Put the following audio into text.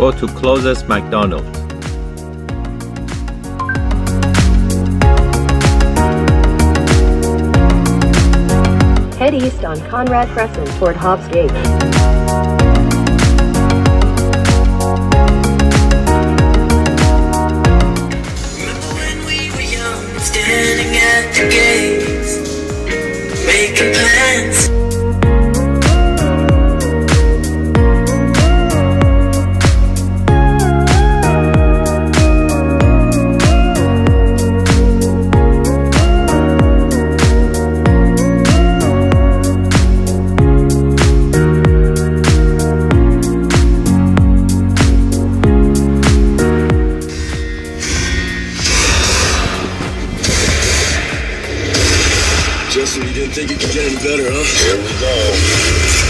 go to closest McDonald's. Head east on Conrad Crescent toward Hobbs Gate. Justin, you didn't think you could get any better, huh? Here we go.